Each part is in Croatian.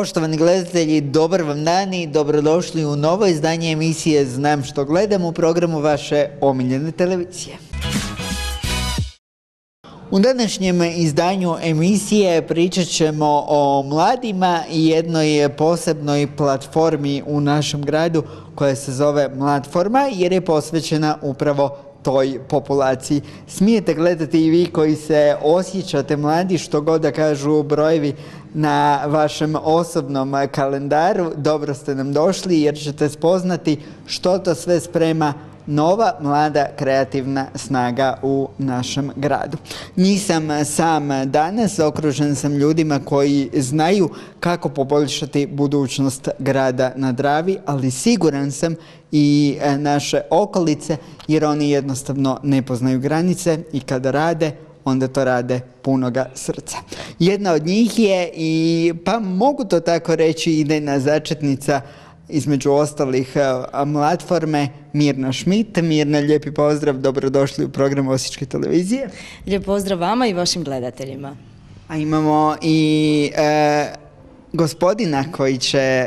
Poštovani gledatelji, dobar vam dan i dobrodošli u novo izdanje emisije Znam što gledam u programu vaše omiljene televizije. U današnjem izdanju emisije pričat ćemo o mladima i jednoj posebnoj platformi u našem gradu koja se zove Mladforma jer je posvećena upravo toj populaciji. Smijete gledati i vi koji se osjećate mladi, što god da kažu brojevi na vašem osobnom kalendaru. Dobro ste nam došli jer ćete spoznati što to sve sprema nova mlada kreativna snaga u našem gradu. Nisam sam danas, okružen sam ljudima koji znaju kako poboljšati budućnost grada na Dravi, ali siguran sam i e, naše okolice jer oni jednostavno ne poznaju granice i kada rade onda to rade punoga srca. Jedna od njih je i pa mogu to tako reći idejna začetnica između ostalih e, mlatforme Mirna Šmit. Mirna, lijepi pozdrav, dobrodošli u program Osječke televizije. Lijep pozdrav vama i vašim gledateljima. A imamo i e, gospodina koji će e,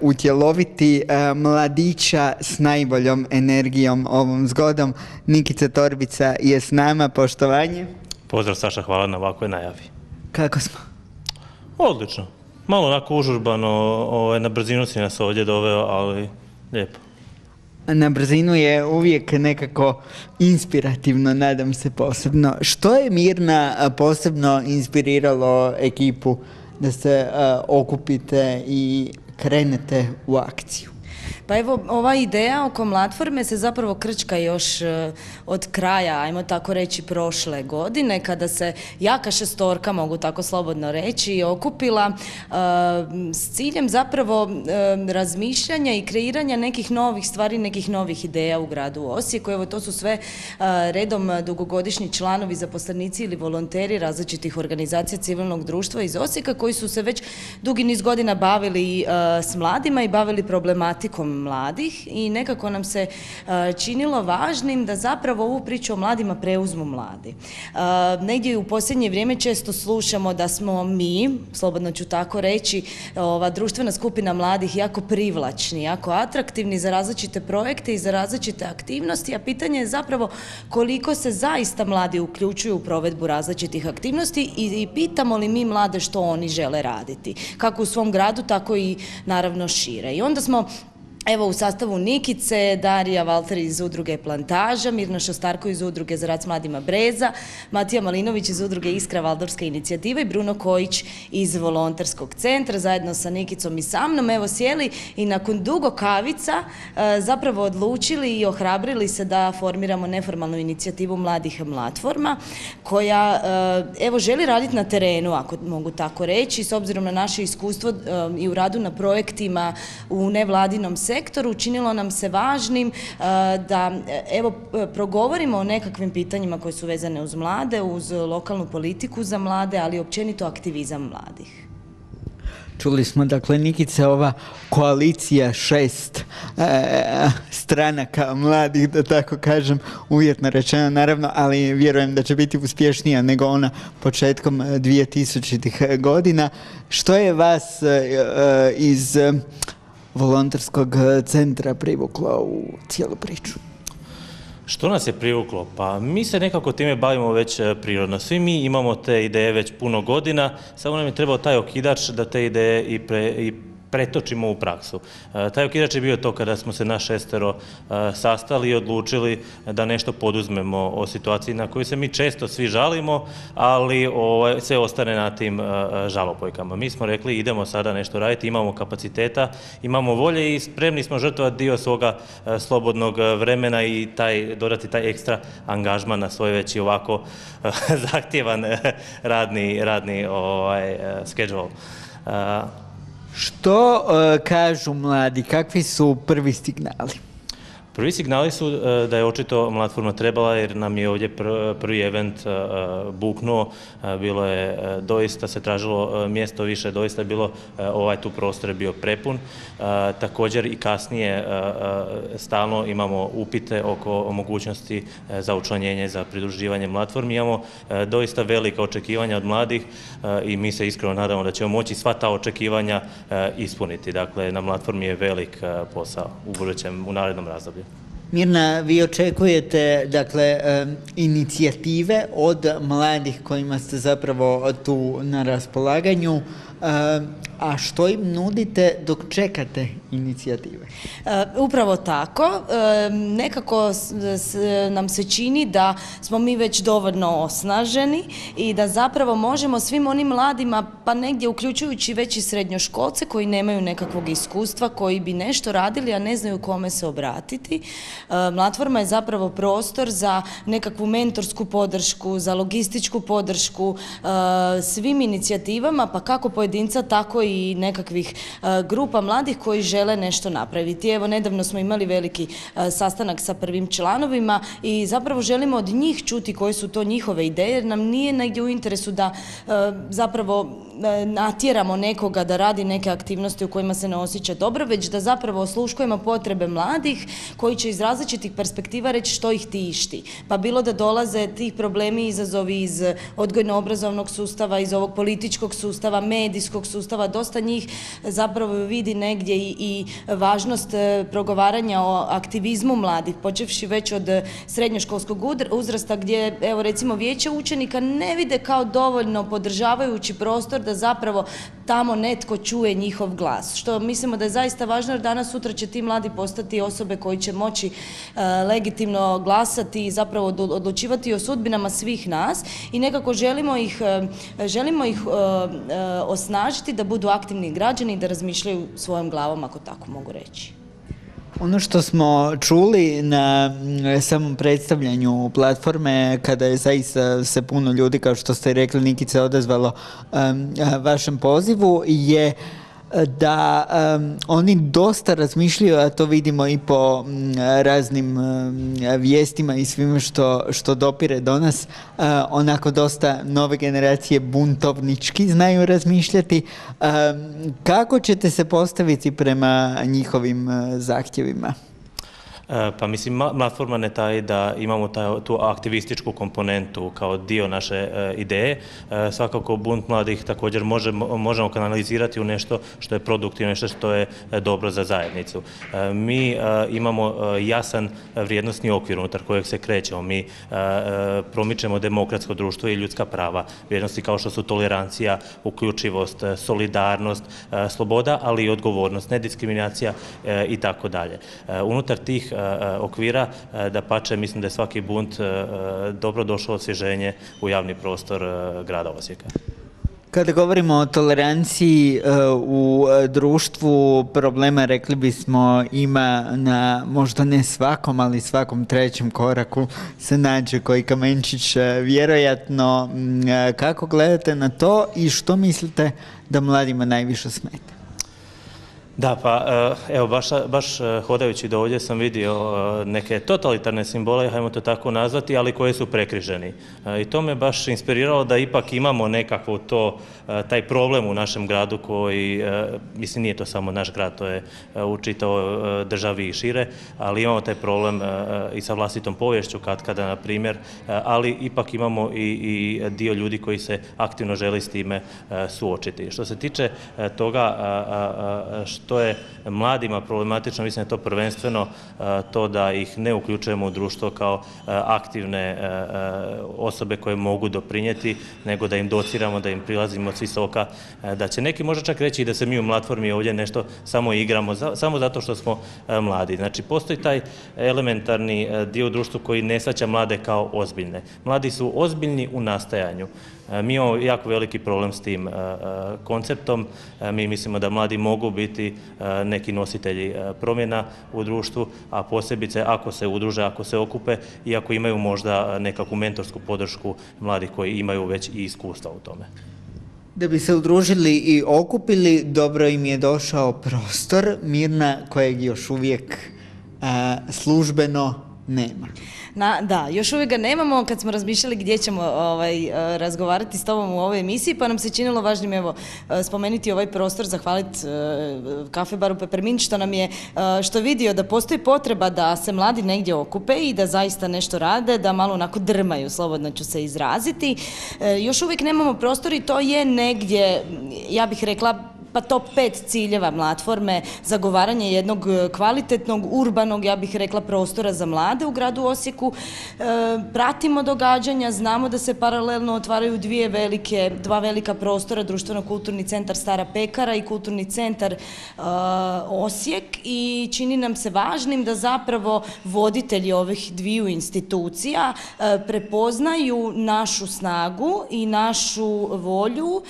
utjeloviti mladića s najboljom energijom ovom zgodom. Nikica Torbica je s nama, poštovanje. Pozdrav Saša, hvala na ovakvoj najavi. Kako smo? Odlično. Malo onako užurbano, ovaj, na brzinu si nas ovdje doveo, ali lijepo. Na brzinu je uvijek nekako inspirativno, nadam se posebno. Što je Mirna posebno inspiriralo ekipu da se okupite i krenete u akciju? Pa evo, ova ideja oko platforme se zapravo krčka još e, od kraja, ajmo tako reći, prošle godine, kada se jaka šestorka, mogu tako slobodno reći, okupila e, s ciljem zapravo e, razmišljanja i kreiranja nekih novih stvari, nekih novih ideja u gradu Osijeku. Evo, to su sve redom dugogodišnji članovi, zaposlenici ili volonteri različitih organizacija civilnog društva iz Osijeka koji su se već dugi niz godina bavili s mladima i bavili problematikom mladih i nekako nam se e, činilo važnim da zapravo ovu priču o mladima preuzmu mladi. E, negdje u posljednje vrijeme često slušamo da smo mi, slobodno ću tako reći, ova društvena skupina mladih jako privlačni, jako atraktivni za različite projekte i za različite aktivnosti, a pitanje je zapravo koliko se zaista mladi uključuju u provedbu različitih aktivnosti i, i pitamo li mi mlade što oni žele raditi, kako u svom gradu, tako i naravno šire. I onda smo Evo u sastavu Nikice, Darija Valter iz udruge Plantaža, Mirna Šostarko iz udruge za rad s mladima Breza, Matija Malinović iz udruge Iskra Valdorska inicijativa i Bruno Kojić iz volonterskog centra, zajedno sa Nikicom i sa mnom, evo sjeli i nakon dugo kavica e, zapravo odlučili i ohrabrili se da formiramo neformalnu inicijativu mladih platforma koja e, evo želi raditi na terenu, ako mogu tako reći, s obzirom na naše iskustvo e, i u radu na projektima u nevladinom sektoru, sektoru učinilo nam se važnim e, da evo progovorimo o nekakvim pitanjima koje su vezane uz mlade, uz lokalnu politiku za mlade, ali općenito aktivizam mladih. Čuli smo, dakle, Nikice, ova koalicija šest e, stranaka mladih, da tako kažem, uvjetno rečeno, naravno, ali vjerujem da će biti uspješnija nego ona početkom 2000 godina. Što je vas iz volonterskog e, centra privuklo u cijelu priču? Što nas je privuklo? Pa mi se nekako time bavimo već e, prirodno. Svi mi imamo te ideje već puno godina, samo nam je trebao taj okidač da te ideje i, pre, i pretočimo u praksu. E, taj okidač je bio to kada smo se na šestero e, sastali i odlučili da nešto poduzmemo o situaciji na koju se mi često svi žalimo, ali ovaj, sve ostane na tim e, žalopojkama. Mi smo rekli idemo sada nešto raditi, imamo kapaciteta, imamo volje i spremni smo žrtvati dio svoga slobodnog vremena i dodati taj ekstra angažman na svoj već i ovako zahtjevan radni, radni ovaj, schedule. Što e, kažu mladi, kakvi su prvi signali? Prvi signali su e, da je očito platforma trebala jer nam je ovdje prvi event e, buknuo, bilo je doista se tražilo mjesto više, doista je bilo ovaj tu prostor je bio prepun. Također i kasnije stalno imamo upite oko mogućnosti za učlanjenje, za pridruživanje platformi. Imamo doista velika očekivanja od mladih i mi se iskreno nadamo da ćemo moći sva ta očekivanja ispuniti. Dakle, na platformi je velik posao u budućem, u narednom razdoblju. Mirna, vi očekujete dakle inicijative od mladih kojima ste zapravo tu na raspolaganju a što im nudite dok čekate inicijative? E, upravo tako. E, nekako nam se čini da smo mi već dovoljno osnaženi i da zapravo možemo svim onim mladima, pa negdje uključujući već i srednjoškolce koji nemaju nekakvog iskustva, koji bi nešto radili, a ne znaju kome se obratiti. Mlatforma je zapravo prostor za nekakvu mentorsku podršku, za logističku podršku svim inicijativama, pa kako pojedinca, tako i nekakvih e, grupa mladih koji žele nešto napraviti. Evo, nedavno smo imali veliki e, sastanak sa prvim članovima i zapravo želimo od njih čuti koje su to njihove ideje, jer nam nije negdje u interesu da e, zapravo natjeramo nekoga da radi neke aktivnosti u kojima se ne osjeća dobro, već da zapravo osluškujemo potrebe mladih koji će iz različitih perspektiva reći što ih tišti. Pa bilo da dolaze tih problemi i izazovi iz odgojno-obrazovnog sustava, iz ovog političkog sustava, medijskog sustava, dosta njih zapravo vidi negdje i, važnost e, progovaranja o aktivizmu mladih, počevši već od srednjoškolskog uzrasta gdje evo recimo vijeće učenika ne vide kao dovoljno podržavajući prostor da zapravo tamo netko čuje njihov glas. Što mislimo da je zaista važno jer danas sutra će ti mladi postati osobe koji će moći e, legitimno glasati i zapravo odlučivati o sudbinama svih nas i nekako želimo ih, e, želimo ih osnažiti da budu aktivni građani i da razmišljaju svojom glavom, ako tako mogu reći. Ono što smo čuli na samom predstavljanju platforme, kada je zaista se puno ljudi, kao što ste rekli, Nikice, odazvalo vašem pozivu, je da oni dosta razmišljaju, a to vidimo i po raznim vijestima i svime što, što dopire do nas, uh, onako dosta nove generacije buntovnički znaju razmišljati. kako ćete se postaviti prema njihovim zahtjevima? E, pa mislim, platforma ne taj da imamo tu aktivističku komponentu kao dio naše e, ideje. E, svakako bunt mladih također možemo, kanalizirati u nešto što je produktivno, nešto što je dobro za zajednicu. Mi imamo jasan vrijednostni okvir unutar kojeg se krećemo. Mi promičemo demokratsko društvo i ljudska prava. Vrijednosti kao što su tolerancija, uključivost, solidarnost, sloboda, ali i odgovornost, nediskriminacija i tako dalje. Unutar tih okvira, e, da pače mislim da je svaki bunt e, dobro došlo osvježenje u javni prostor grada Osijeka. Kada govorimo o toleranciji u društvu, problema rekli bismo ima na možda ne svakom, ali svakom trećem koraku se nađe koji kamenčić vjerojatno. Kako gledate na to i što mislite da mladima najviše smeta? Da, pa eh, evo baš, baš eh, hodajući do ovdje sam vidio eh, neke totalitarne simbole, hajmo to tako nazvati, ali koje su prekriženi. I to me baš inspiriralo da ipak imamo nekako to, taj problem u našem gradu koji, mislim nije to samo naš grad, to je u državi i šire, ali imamo taj problem i sa vlastitom povješću kad kada, na primjer, ali ipak imamo i, i dio ljudi koji se aktivno želi s time suočiti. Što se tiče toga što to je mladima problematično, mislim je to prvenstveno e, to da ih ne uključujemo u društvo kao e, aktivne e, osobe koje mogu doprinijeti, nego da im dociramo, da im prilazimo s visoka, da će neki možda čak reći da se mi u platformi ovdje nešto samo igramo, samo zato što smo mladi. Znači, postoji taj elementarni dio u društvu koji ne svaća mlade kao ozbiljne. Mladi su ozbiljni u nastajanju. Mi imamo jako veliki problem s tim konceptom. Mi mislimo da mladi mogu biti neki nositelji promjena u društvu, a posebice ako se udruže, ako se okupe i ako imaju možda nekakvu mentorsku podršku mladih koji imaju već i iskustva u tome. Da bi se udružili i okupili, dobro im je došao prostor Mirna kojeg još uvijek službeno nema. Na, da, još uvijek ga nemamo kad smo razmišljali gdje ćemo ovaj, e, razgovarati s tobom u ovoj emisiji, pa nam se činilo važnim evo, e, spomenuti ovaj prostor, zahvaliti uh, kafe baru Pepermin što nam je, što vidio da postoji potreba da se mladi negdje okupe i da zaista nešto rade, da malo onako drmaju, slobodno ću se izraziti. još uvijek nemamo prostor i to je negdje, ja bih rekla, pa top pet ciljeva platforme, zagovaranje jednog e, kvalitetnog, urbanog, ja bih rekla, prostora za mlade u gradu Osijeku. E, pratimo događanja, znamo da se paralelno otvaraju dvije velike, dva velika prostora, društveno-kulturni centar Stara Pekara i kulturni centar e, Osijek i čini nam se važnim da zapravo voditelji ovih dviju institucija prepoznaju našu snagu i našu volju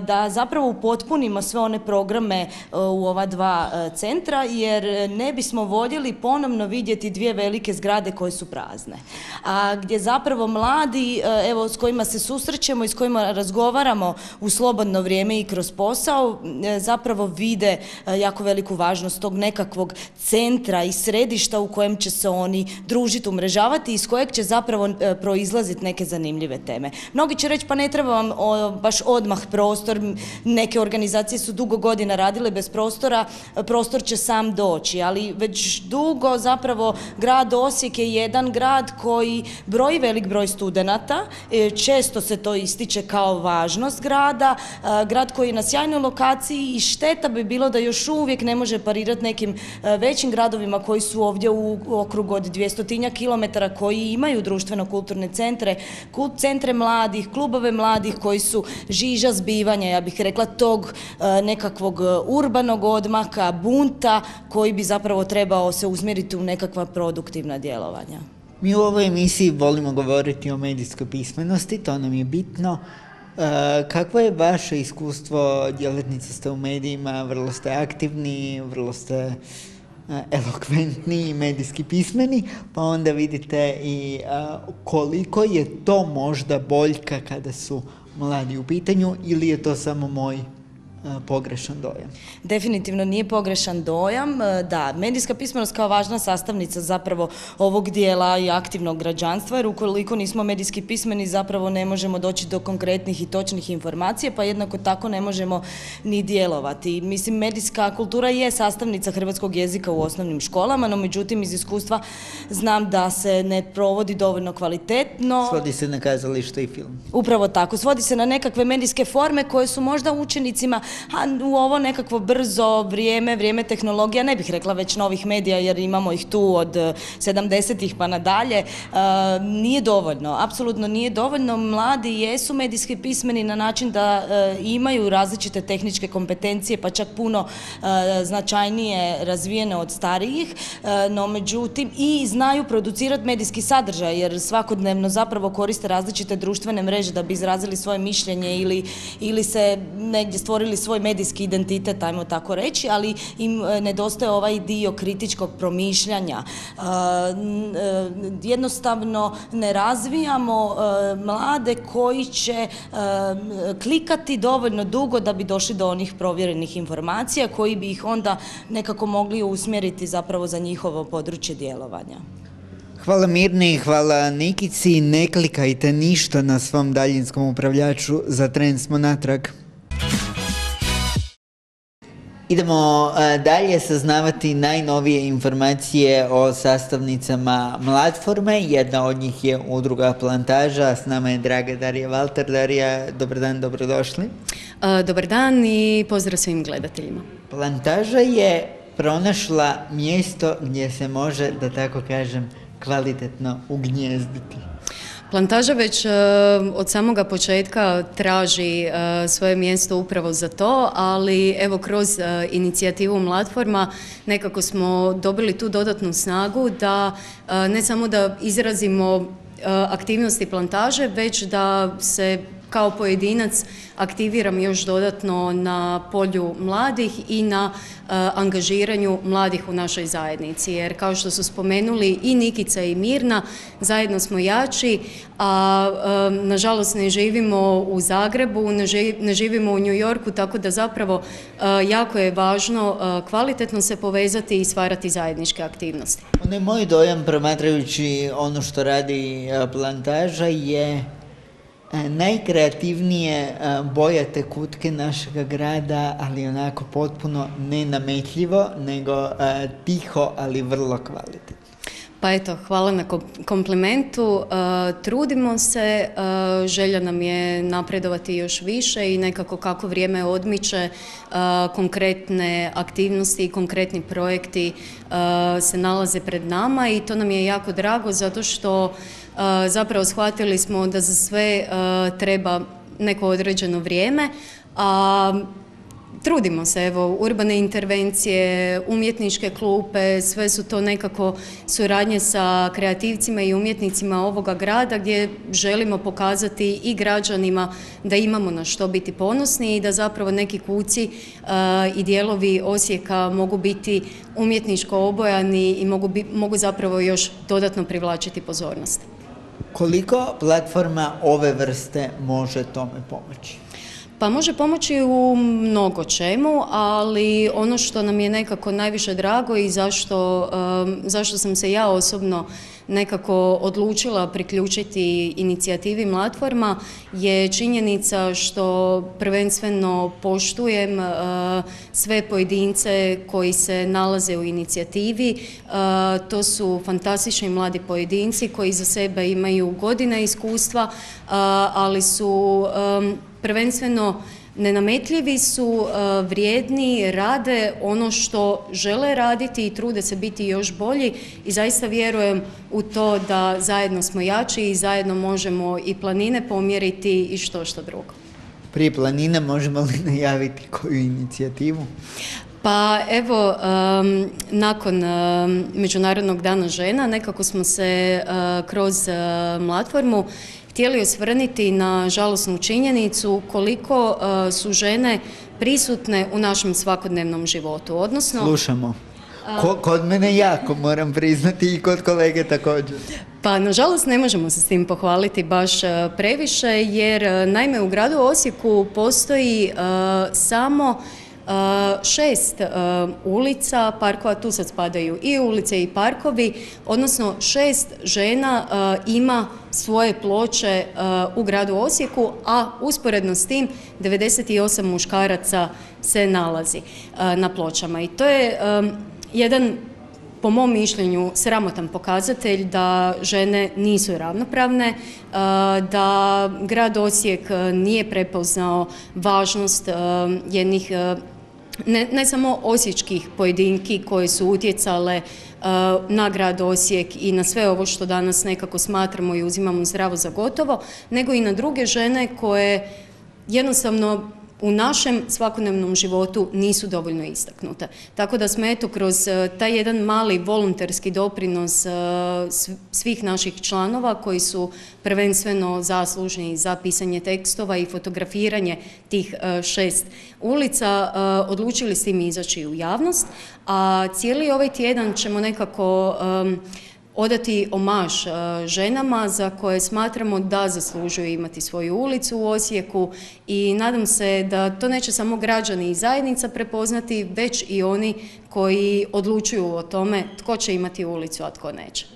da zapravo upotpunimo sve one programe e, u ova dva e, centra jer ne bismo voljeli ponovno vidjeti dvije velike zgrade koje su prazne. A gdje zapravo mladi, e, evo s kojima se susrećemo i s kojima razgovaramo u slobodno vrijeme i kroz posao, zapravo vide jako veliku važnost tog nekakvog centra i središta u kojem će se oni družiti, umrežavati i iz kojeg će zapravo proizlaziti neke zanimljive teme. Mnogi će reći pa ne treba vam baš odmah prostor, neke organizacije su dugo godina radile bez prostora, prostor će sam doći, ali već dugo zapravo grad Osijek je jedan grad koji broji velik broj studenata, e, često se to ističe kao važnost grada, e, grad koji je na sjajnoj lokaciji i šteta bi bilo da još uvijek ne može parirati nekim e, većim gradovima koji su ovdje u okrugu od 200 kilometara koji imaju društveno-kulturne centre, centre mladih, klubove mladih koji su žiža zbivanja, ja bih rekla, tog nekakvog e, urbanog odmaka, bunta koji bi zapravo trebao se usmjeriti u nekakva produktivna djelovanja. Mi u ovoj emisiji volimo govoriti o medijskoj pismenosti, to nam je bitno. E, kakvo je vaše iskustvo, djelatnica ste u medijima, vrlo ste aktivni, vrlo ste e, elokventni i medijski pismeni, pa onda vidite i koliko je to možda boljka kada su mladi u pitanju ili je to samo moj pogrešan dojam. Definitivno nije pogrešan dojam. Da, medijska pismenost kao važna sastavnica zapravo ovog dijela i aktivnog građanstva, jer ukoliko nismo medijski pismeni zapravo ne možemo doći do konkretnih i točnih informacija, pa jednako tako ne možemo ni djelovati. Mislim, medijska kultura je sastavnica hrvatskog jezika u osnovnim školama, no međutim iz iskustva znam da se ne provodi dovoljno kvalitetno. Svodi se na kazalište i film. Upravo tako, svodi se na nekakve medijske forme koje su možda učenicima a u ovo nekakvo brzo vrijeme, vrijeme tehnologija, ne bih rekla već novih medija jer imamo ih tu od 70-ih pa nadalje, nije dovoljno, apsolutno nije dovoljno. Mladi jesu medijski pismeni na način da e, imaju različite tehničke kompetencije, pa čak puno značajnije razvijene od starijih, no međutim i znaju producirati medijski sadržaj jer svakodnevno zapravo koriste različite društvene mreže da bi izrazili svoje mišljenje ili, ili se negdje stvorili svoj medijski identitet, ajmo tako reći, ali im e, nedostaje ovaj dio kritičkog promišljanja. E, e, jednostavno ne razvijamo mlade koji će klikati dovoljno dugo da bi došli do onih provjerenih informacija koji bi ih onda nekako mogli usmjeriti zapravo za njihovo područje djelovanja. Hvala Mirni, hvala Nikici, ne klikajte ništa na svom daljinskom upravljaču, za tren smo natrag. Idemo e, dalje saznavati najnovije informacije o sastavnicama Mladforme. Jedna od njih je udruga Plantaža. S nama je draga Darija Valter. Darija, dobar dan, dobrodošli. E, dobar dan i pozdrav svim gledateljima. Plantaža je pronašla mjesto gdje se može, da tako kažem, kvalitetno ugnjezditi. Plantaža već e, od samoga početka traži e, svoje mjesto upravo za to, ali evo kroz e, inicijativu Mladforma nekako smo dobili tu dodatnu snagu da ne samo da izrazimo aktivnosti plantaže, već da se kao pojedinac aktiviram još dodatno na polju mladih i na e, angažiranju mladih u našoj zajednici. Jer kao što su spomenuli i Nikica i Mirna, zajedno smo jači, a e, nažalost ne živimo u Zagrebu, ne, živimo u New Yorku, tako da zapravo e, jako je važno kvalitetno se povezati i stvarati zajedničke aktivnosti. Ono moj dojam promatrajući ono što radi plantaža je najkreativnije e, bojate kutke našega grada, ali onako potpuno nenametljivo, nego e, tiho, ali vrlo kvalitetno. Pa eto, hvala na komplimentu. Trudimo se, želja nam je napredovati još više i nekako kako vrijeme odmiče, konkretne aktivnosti i konkretni projekti se nalaze pred nama i to nam je jako drago zato što zapravo shvatili smo da za sve treba neko određeno vrijeme, a trudimo se, evo, urbane intervencije, umjetničke klupe, sve su to nekako suradnje sa kreativcima i umjetnicima ovoga grada gdje želimo pokazati i građanima da imamo na što biti ponosni i da zapravo neki kuci i dijelovi Osijeka mogu biti umjetničko obojani i mogu, mogu zapravo još dodatno privlačiti pozornost. Koliko platforma ove vrste može tome pomoći? Pa može pomoći u mnogo čemu, ali ono što nam je nekako najviše drago i zašto, zašto sam se ja osobno nekako odlučila priključiti inicijativi Mlatforma je činjenica što prvenstveno poštujem uh, sve pojedince koji se nalaze u inicijativi. Uh, to su fantastični mladi pojedinci koji za sebe imaju godine iskustva, uh, ali su prvenstveno nenametljivi su, e, vrijedni, rade ono što žele raditi i trude se biti još bolji i zaista vjerujem u to da zajedno smo jači i zajedno možemo i planine pomjeriti i što što drugo. Prije planine možemo li najaviti koju inicijativu? Pa evo, nakon Međunarodnog dana žena nekako smo se uh, kroz uh, platformu htjeli osvrniti na žalosnu činjenicu koliko e, su žene prisutne u našem svakodnevnom životu. Odnosno, Slušamo. kod mene jako moram priznati i kod kolege također. Pa nažalost ne možemo se s tim pohvaliti baš e, previše jer e, naime u gradu Osijeku postoji samo šest e, ulica, parkova, tu sad spadaju i ulice i parkovi, odnosno šest žena e, ima svoje ploče e, u gradu Osijeku, a usporedno s tim 98 muškaraca se nalazi na pločama. I to je jedan po mom mišljenju sramotan pokazatelj da žene nisu ravnopravne, da grad Osijek nije prepoznao važnost jednih ne, ne samo osječkih pojedinki koje su utjecale uh, na grad Osijek i na sve ovo što danas nekako smatramo i uzimamo zdravo za gotovo, nego i na druge žene koje jednostavno u našem svakodnevnom životu nisu dovoljno istaknute. Tako da smo eto kroz e, taj jedan mali volonterski doprinos e, svih naših članova koji su prvenstveno zaslužni za pisanje tekstova i fotografiranje tih e, šest ulica odlučili s tim izaći u javnost, a cijeli ovaj tjedan ćemo nekako odati omaž e, ženama za koje smatramo da zaslužuju imati svoju ulicu u Osijeku i nadam se da to neće samo građani i zajednica prepoznati, već i oni koji odlučuju o tome tko će imati ulicu, a tko neće.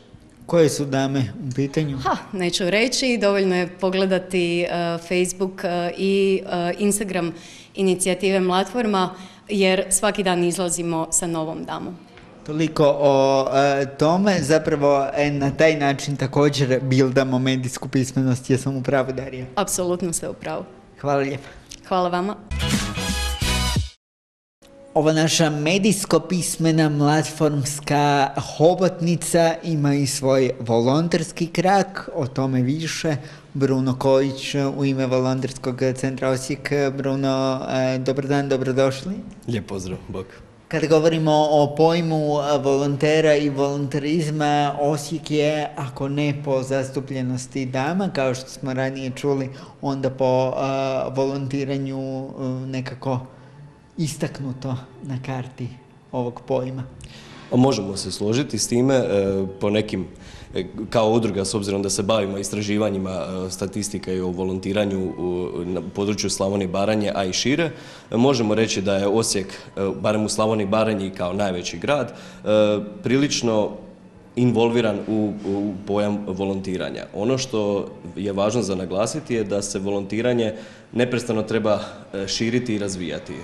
Koje su dame u pitanju? Ha, neću reći, dovoljno je pogledati e, Facebook e, i Instagram inicijative Mlatforma, jer svaki dan izlazimo sa novom damom. Toliko o e, tome, zapravo e, na taj način također bildamo medijsku pismenost, jesam u pravu Darija? Apsolutno ste u pravu. Hvala lijepo. Hvala vama. Ova naša medijsko-pismena platformska hobotnica ima i svoj volonterski krak, o tome više. Bruno Kojić u ime volonterskog centra Osijek. Bruno, e, dobar dan, dobrodošli. Lijep pozdrav, bok. Kad govorimo o pojmu volontera i volonterizma, Osijek je, ako ne po zastupljenosti dama, kao što smo ranije čuli, onda po volontiranju nekako istaknuto na karti ovog pojma. Možemo se složiti s time e, po nekim kao udruga, s obzirom da se bavimo istraživanjima e, statistika i o volontiranju na području Slavonije Baranje, a i šire, možemo reći da je Osijek, barem u Slavoniji Baranji kao najveći grad, prilično involviran u, pojam volontiranja. Ono što je važno za naglasiti je da se volontiranje neprestano treba e, širiti i razvijati. E,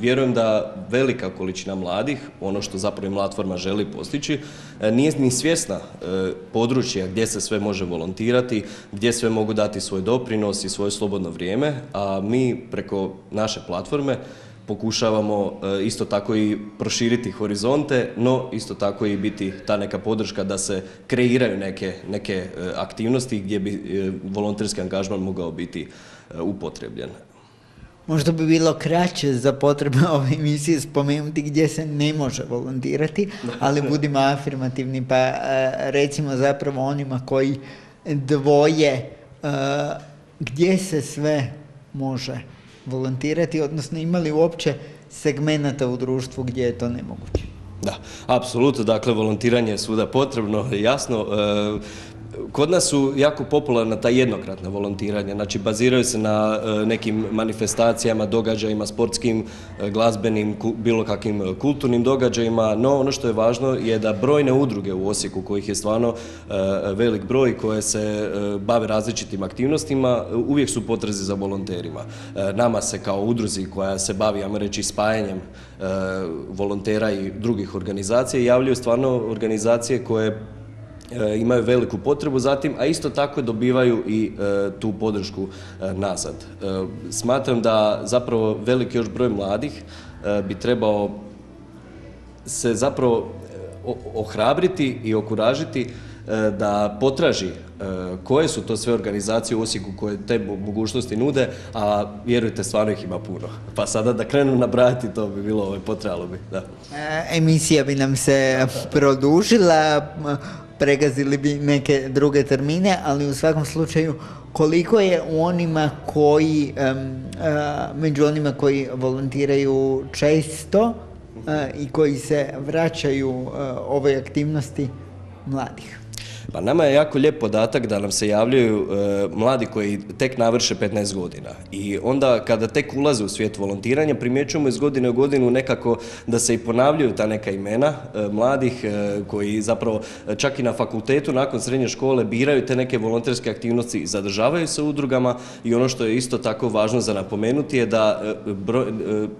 vjerujem da velika količina mladih, ono što zapravo i Mlatforma želi postići, e, nije ni svjesna područja gdje se sve može volontirati, gdje sve mogu dati svoj doprinos i svoje slobodno vrijeme, a mi preko naše platforme pokušavamo e, isto tako i proširiti horizonte, no isto tako i biti ta neka podrška da se kreiraju neke, neke e, aktivnosti gdje bi e, volonterski angažman mogao biti upotrebljen. Možda bi bilo kraće za potrebe ove emisije spomenuti gdje se ne može volontirati, ali budimo afirmativni pa recimo zapravo onima koji dvoje gdje se sve može volontirati, odnosno imali uopće segmenata u društvu gdje je to nemoguće? Da, apsolutno, dakle volontiranje je svuda potrebno, jasno. E, Kod nas su jako popularna ta jednokratna volontiranja, znači baziraju se na e, nekim manifestacijama, događajima, sportskim, e, glazbenim, bilo kakvim e, kulturnim događajima, no ono što je važno je da brojne udruge u Osijeku, kojih je stvarno velik broj, koje se bave različitim aktivnostima, uvijek su potrezi za volonterima. Nama se kao udruzi koja se bavi, ajmo reći, spajanjem volontera i drugih organizacija, javljaju stvarno organizacije koje imaju veliku potrebu zatim, a isto tako dobivaju i e, tu podršku e, nazad. Smatram da zapravo veliki još broj mladih bi trebao se zapravo ohrabriti i okuražiti da potraži koje su to sve organizacije u Osijeku koje te mogućnosti nude, a vjerujte, stvarno ih ima puno. Pa sada da krenu nabrajati, to bi bilo, ovaj, potrebalo bi, da. Emisija bi nam se produžila, pregazili bi neke druge termine, ali u svakom slučaju koliko je u onima koji, među onima koji volontiraju često i koji se vraćaju ovoj aktivnosti mladih? Pa nama je jako lijep podatak da nam se javljaju e, mladi koji tek navrše 15 godina. I onda kada tek ulaze u svijet volontiranja primjećujemo iz godine u godinu nekako da se i ponavljaju ta neka imena e, mladih e, koji zapravo čak i na fakultetu nakon srednje škole biraju te neke volonterske aktivnosti, zadržavaju se u udrugama i ono što je isto tako važno za napomenuti je da,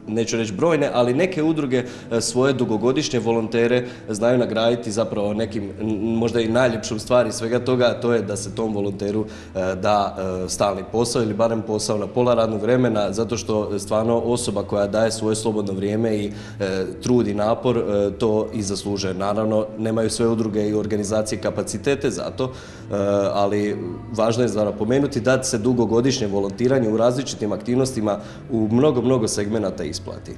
neću reći brojne, ali neke udruge svoje dugogodišnje volontere znaju nagraditi zapravo nekim možda i najljepšom stvari svega toga, to je da se tom volonteru e, da e, stalni posao ili barem posao na pola radnog vremena, zato što stvarno osoba koja daje svoje slobodno vrijeme i e, trud i napor to i zaslužuje. Naravno, nemaju sve udruge i organizacije kapacitete za to, ali važno je za napomenuti da se dugogodišnje volontiranje u različitim aktivnostima u mnogo, mnogo segmenata isplati.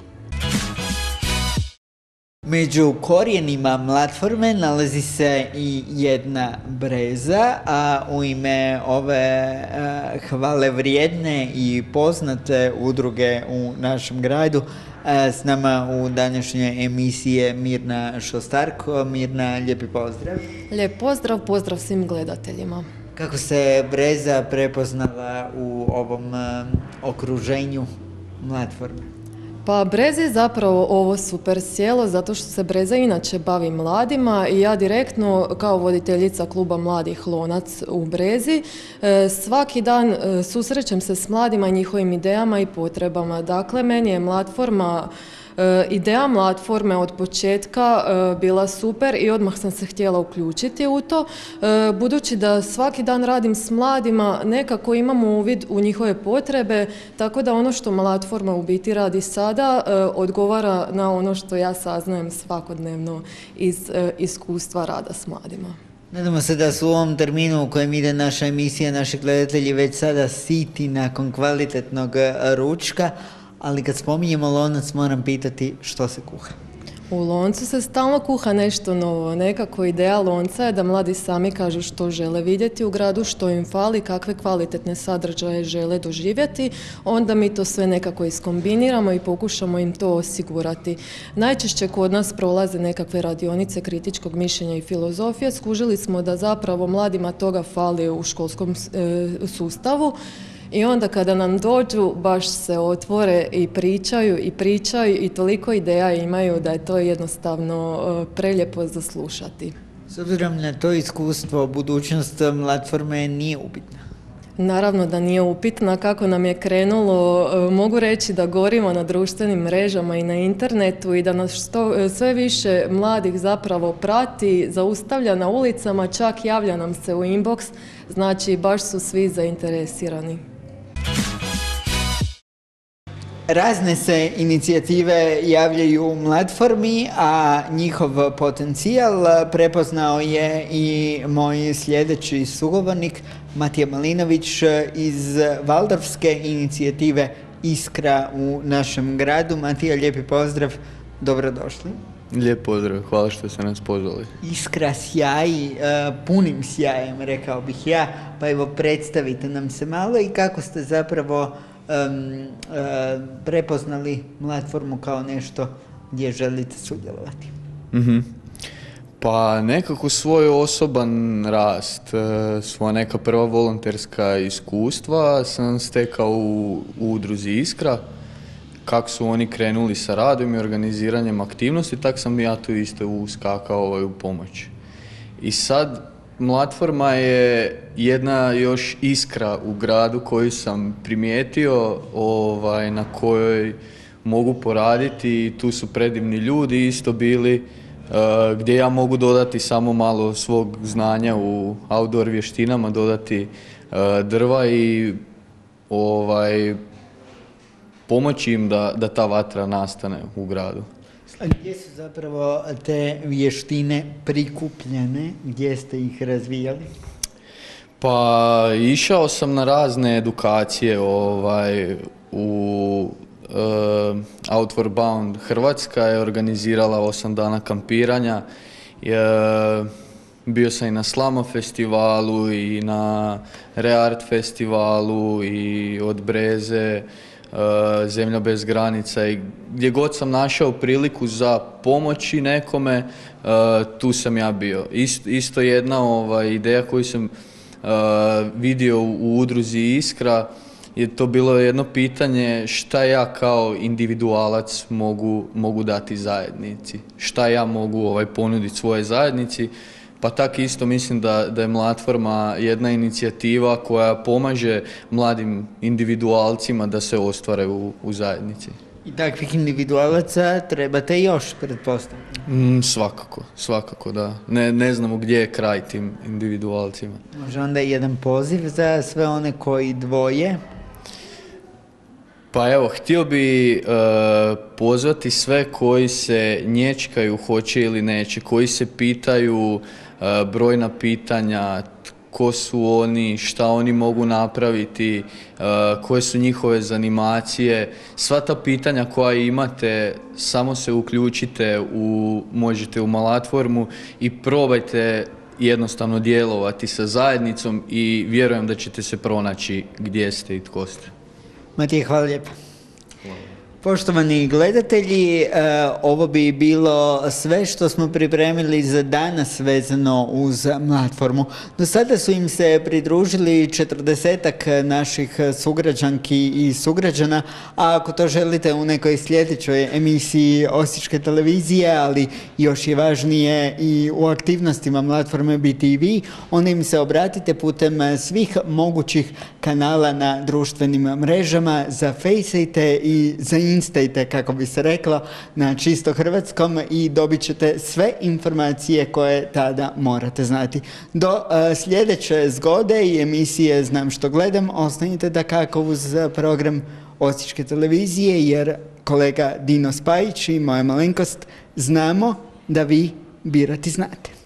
Među korijenima platforme nalazi se i jedna breza, a u ime ove hvale vrijedne i poznate udruge u našem gradu s nama u današnjoj emisiji Mirna Šostarko. Mirna, lijepi pozdrav. Lijep pozdrav, pozdrav svim gledateljima. Kako se Breza prepoznala u ovom okruženju platforme? Pa Brezi je zapravo ovo super sjelo zato što se Breza inače bavi mladima i ja direktno kao voditeljica kluba Mladih Lonac u Brezi e, svaki dan e, susrećem se s mladima i njihovim idejama i potrebama. Dakle, meni je platforma E, ideja platforme od početka e, bila super i odmah sam se htjela uključiti u to. E, budući da svaki dan radim s mladima, nekako imamo uvid u njihove potrebe, tako da ono što platforma u biti radi sada odgovara na ono što ja saznajem svakodnevno iz iskustva rada s mladima. Nadamo se da su u ovom terminu u kojem ide naša emisija, naši gledatelji već sada siti nakon kvalitetnog ručka, ali kad spominjemo lonac moram pitati što se kuha. U loncu se stalno kuha nešto novo. Nekako ideja lonca je da mladi sami kažu što žele vidjeti u gradu, što im fali, kakve kvalitetne sadržaje žele doživjeti. Onda mi to sve nekako iskombiniramo i pokušamo im to osigurati. Najčešće kod nas prolaze nekakve radionice kritičkog mišljenja i filozofije. Skužili smo da zapravo mladima toga fali u školskom e, sustavu. I onda kada nam dođu, baš se otvore i pričaju i pričaju i toliko ideja imaju da je to jednostavno e, preljepo za slušati. S obzirom na to iskustvo, budućnost platforme nije upitna. Naravno da nije upitna. Kako nam je krenulo, e, mogu reći da gorimo na društvenim mrežama i na internetu i da nas što, e, sve više mladih zapravo prati, zaustavlja na ulicama, čak javlja nam se u inbox, znači baš su svi zainteresirani. Razne se inicijative javljaju u platformi, a njihov potencijal prepoznao je i moj sljedeći sugovornik Matija Malinović iz Valdorfske inicijative Iskra u našem gradu. Matija, lijepi pozdrav, dobrodošli. Lijep pozdrav, hvala što ste nas pozvali. Iskra sjaji, e, punim sjajem, rekao bih ja, pa evo predstavite nam se malo i kako ste zapravo prepoznali platformu kao nešto gdje želite sudjelovati? Mhm. Pa nekako svoj osoban rast, e, svoja neka prva volonterska iskustva sam stekao u, udruzi Iskra. Kako su oni krenuli sa radom i organiziranjem aktivnosti, tak sam ja tu isto uskakao ovaj, u pomoć. I sad Platforma je jedna još iskra u gradu koju sam primijetio, ovaj, na kojoj mogu poraditi tu su predivni ljudi isto bili uh, gdje ja mogu dodati samo malo svog znanja u outdoor vještinama, dodati uh, drva i ovaj, pomoći im da, da ta vatra nastane u gradu. Gdje su zapravo te vještine prikupljene? Gdje ste ih razvijali? Pa išao sam na razne edukacije ovaj, u uh, Outward Bound Hrvatska je organizirala osam dana kampiranja. Je, bio sam i na Slama festivalu i na Reart festivalu i od Breze zemlja bez granica i gdje god sam našao priliku za pomoći nekome, eh, tu sam ja bio. Isto, jedna ovaj, ideja koju sam eh, vidio u udruzi Iskra, je to bilo jedno pitanje šta ja kao individualac mogu, mogu dati zajednici, šta ja mogu ovaj, ponuditi svoje zajednici pa tak isto mislim da, da je Mlatforma jedna inicijativa koja pomaže mladim individualcima da se ostvare u, u zajednici. I takvih individualaca trebate još, pretpostavljam. Mm, svakako, svakako da. Ne, ne znamo gdje je kraj tim individualcima. Može onda jedan poziv za sve one koji dvoje? Pa evo, htio bi uh, pozvati sve koji se nječkaju hoće ili neće, koji se pitaju E, brojna pitanja, ko su oni, šta oni mogu napraviti, e, koje su njihove zanimacije. Sva ta pitanja koja imate, samo se uključite u, možete u malatformu i probajte jednostavno djelovati sa zajednicom i vjerujem da ćete se pronaći gdje ste i tko ste. Matije, hvala lijepo. Poštovani gledatelji, e, ovo bi bilo sve što smo pripremili za danas vezano uz platformu. Do sada su im se pridružili četrdesetak naših sugrađanki i sugrađana, a ako to želite u nekoj sljedećoj emisiji Osječke televizije, ali još je važnije i u aktivnostima platforme BTV, onda im se obratite putem svih mogućih kanala na društvenim mrežama, zafejsajte i za instajte, kako bi se reklo, na čisto hrvatskom i dobit ćete sve informacije koje tada morate znati. Do uh, sljedeće zgode i emisije Znam što gledam, ostanite da kako uz program Osječke televizije, jer kolega Dino Spajić i moja malenkost znamo da vi birati znate.